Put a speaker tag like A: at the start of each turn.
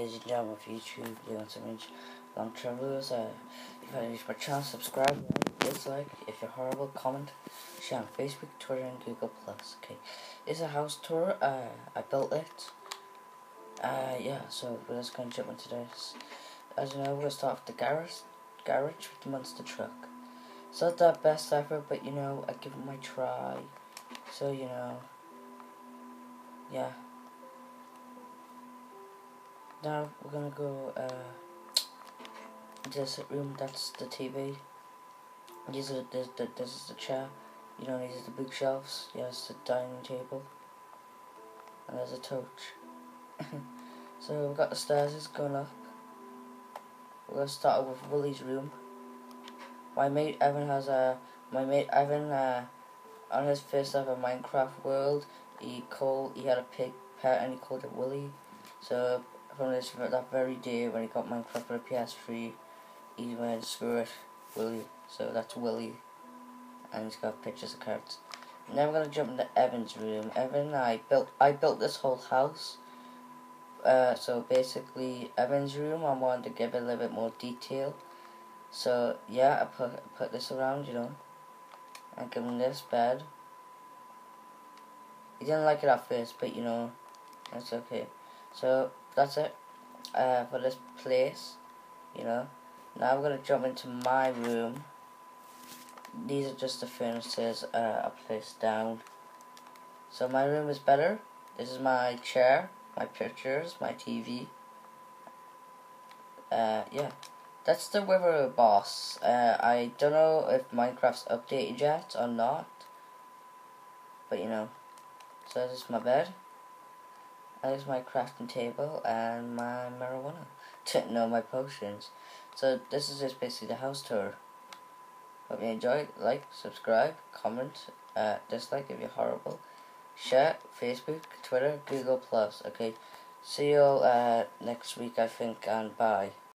A: ladies and gentlemen of YouTube, you doing some long travelers. Uh, if I reach my channel, subscribe, like, dislike. If you're horrible, comment, share on Facebook, Twitter, and Google Plus. Okay, it's a house tour. Uh, I built it. Uh, yeah, so we're just gonna jump into this. As you know, we're gonna start with the garage, garage with the monster truck. It's not the best ever, but you know, I give it my try. So you know, yeah. Now we're gonna go uh, this room. That's the TV. These are this, this is the chair. You know, these are the bookshelves. Yes, the dining table. And there's a torch. so we've got the stairs it's going up. We're gonna start with Willie's room. My mate Evan has a my mate Evan uh, on his first ever Minecraft world. He called he had a pig pet and he called it Willie. So this that very day when he got Minecraft for the PS3, he went screw it, Willie. So that's Willie, and he's got pictures of cards. Now I'm gonna jump into Evan's room. Evan I built I built this whole house. Uh, so basically, Evan's room I wanted to give it a little bit more detail. So yeah, I put put this around, you know, and give him this bed. He didn't like it at first, but you know, that's okay. So that's it uh, for this place, you know. Now I'm going to jump into my room. These are just the furnaces uh, I placed down. So my room is better. This is my chair, my pictures, my TV. Uh, yeah. That's the Wither boss. Uh, I don't know if Minecraft's updated yet or not. But you know. So this is my bed. That is my crafting table and my marijuana. no, my potions. So this is just basically the house tour. Hope you enjoy. Like, subscribe, comment, uh, dislike if you're horrible. Share, Facebook, Twitter, Google Plus. Okay, see you all uh, next week I think and bye.